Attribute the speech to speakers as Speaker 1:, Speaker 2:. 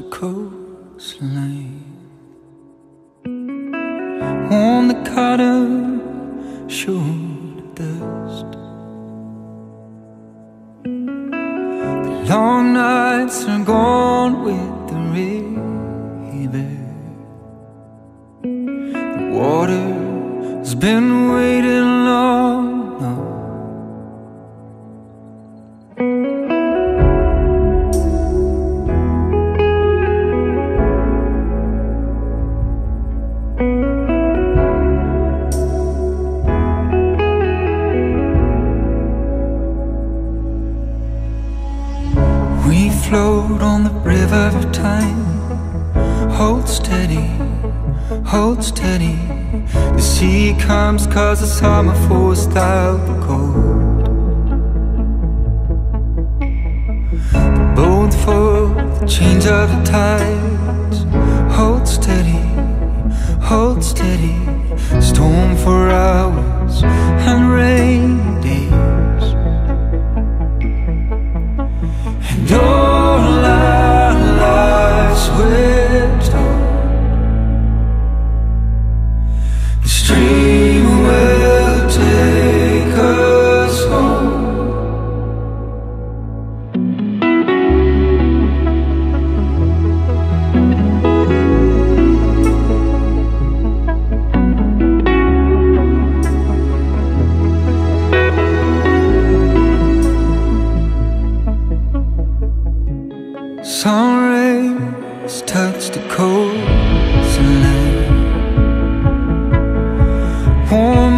Speaker 1: The coastline. On the cotton, show the dust. The long nights are gone with the river. The water's been waiting Float on the river of time. Hold steady, hold steady. The sea comes cause the summer forced out the cold. The boat for the change of the tides. com